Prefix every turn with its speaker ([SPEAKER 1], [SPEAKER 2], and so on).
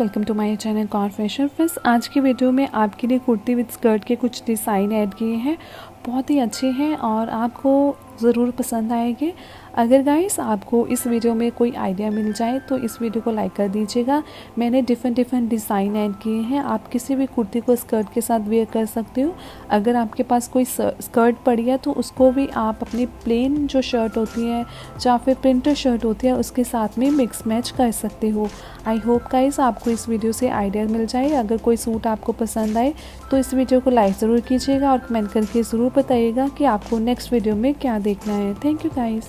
[SPEAKER 1] Guys welcome to my channel Kaur fashion friends आज की video में आपके लिए कुर्ती विद स्कर्ट के कुछ डिज़ाइन ऐड किए हैं। बहुत ही अच्छे हैं और आपको ज़रूर पसंद आएँगे। अगर गाइस आपको इस वीडियो में कोई आइडिया मिल जाए तो इस वीडियो को लाइक कर दीजिएगा। मैंने डिफरेंट डिफरेंट डिज़ाइन ऐड किए हैं। आप किसी भी कुर्ती को स्कर्ट के साथ वेयर कर सकते हो। अगर आपके पास कोई स्कर्ट पड़ी है तो उसको भी आप अपनी प्लेन जो शर्ट होती है, या फिर प्रिंटर शर्ट होती है, उसके साथ में मिक्स मैच कर सकते हो। आई होप गाइस आपको इस वीडियो से आइडिया मिल जाए। अगर कोई सूट आपको पसंद आए तो इस वीडियो को लाइक ज़रूर कीजिएगा और कमेंट करके ज़रूर बताइएगा कि आपको नेक्स्ट वीडियो में क्या देखना है। Thank you guys